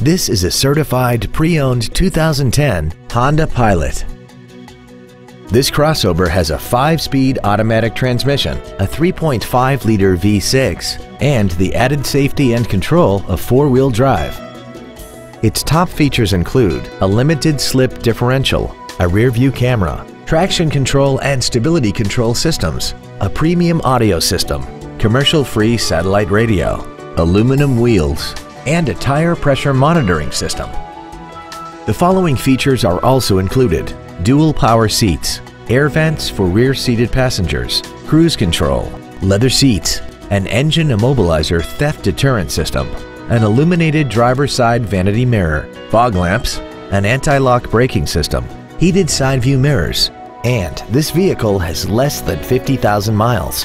This is a certified pre-owned 2010 Honda Pilot. This crossover has a 5-speed automatic transmission, a 3.5-liter V6, and the added safety and control of four-wheel drive. Its top features include a limited slip differential, a rear-view camera, traction control and stability control systems, a premium audio system, commercial-free satellite radio, aluminum wheels, and a tire pressure monitoring system. The following features are also included. Dual power seats, air vents for rear-seated passengers, cruise control, leather seats, an engine immobilizer theft deterrent system, an illuminated driver's side vanity mirror, fog lamps, an anti-lock braking system, heated side view mirrors, and this vehicle has less than 50,000 miles.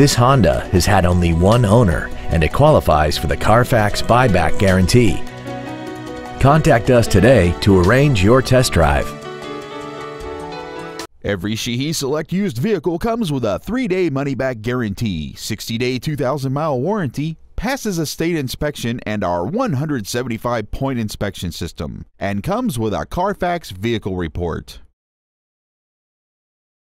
This Honda has had only one owner and it qualifies for the Carfax buyback guarantee. Contact us today to arrange your test drive. Every Sheehy Select used vehicle comes with a 3-day money-back guarantee, 60-day 2,000-mile warranty, passes a state inspection and our 175-point inspection system, and comes with a Carfax vehicle report.